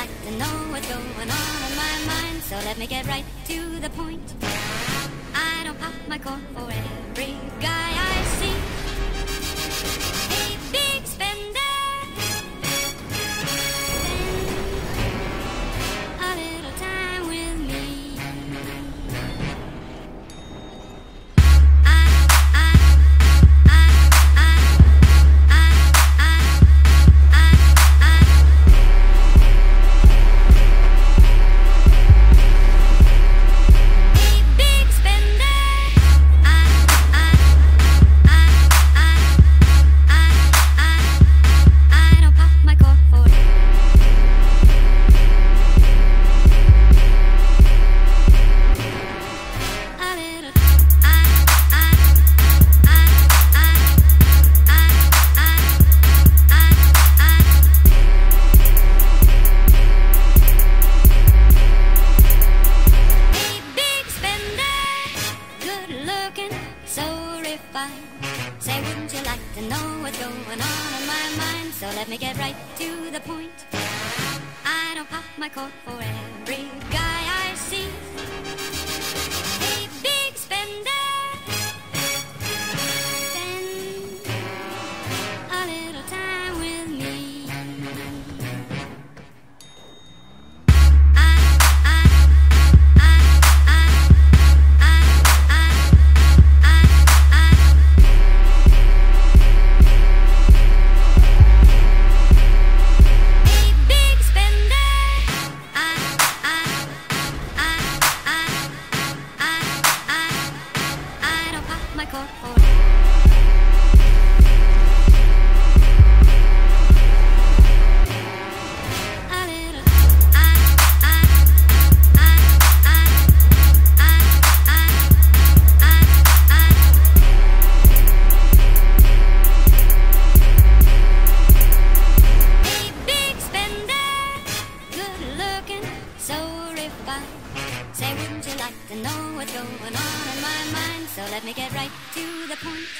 like to know what's going on in my mind, so let me get right to the point. I don't pop my cork for every guy I see. Refined. Say, wouldn't you like to know what's going on in my mind? So let me get right to the point. I don't pop my cork for refined. Say, wouldn't you like to know what's going on in my mind? So let me get right to the point.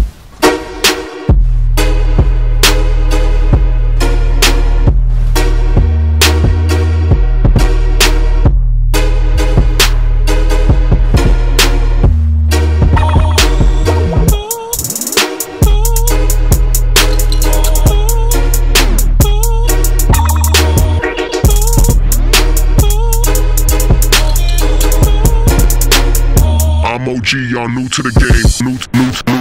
OG, y'all new to the game. New, new, new